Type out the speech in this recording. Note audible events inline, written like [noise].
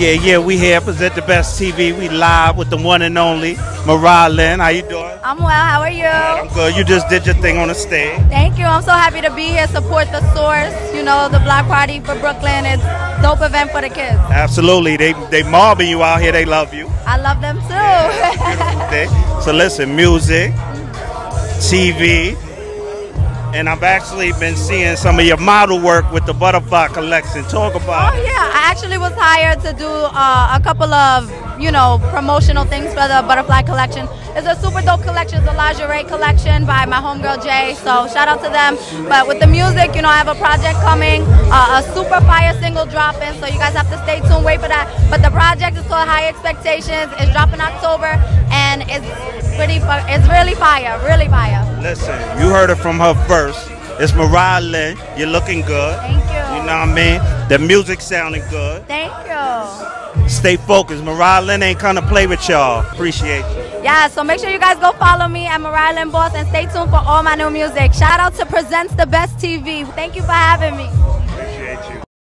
Yeah, yeah, we here present the best TV. We live with the one and only Mariahlynn. How you doing? I'm well. How are you? I'm good. You just did your thing on the stage. Thank you. I'm so happy to be here. Support the source. You know, the block party for Brooklyn. It's dope event for the kids. Absolutely. They they mobbing you out here. They love you. I love them too. Okay. So listen, music, [laughs] TV, and I've actually been seeing some of your model work with the Butterfly Collection. Talk about oh yeah, I actually was hired to do uh, a couple of you know promotional things for the Butterfly Collection. It's a super dope collection. It's a lingerie collection by my homegirl Jay. So shout out to them. But with the music, you know, I have a project coming, uh, a super fire single dropping. So you guys have to stay tuned, wait for that. But the project is called High Expectations. It's dropping October, and it's pretty. It's really fire, really fire. Listen, you heard it from her first. It's Mariahlynn. You're looking good. Thank you. You know what I mean? The music sounding good. Thank you. Stay focused. Mariahlynn ain't gonna play with y'all. Appreciate you. Yeah, so make sure you guys go follow me at Mariahlynn Boss and stay tuned for all my new music. Shout out to Presents the Best TV. Thank you for having me.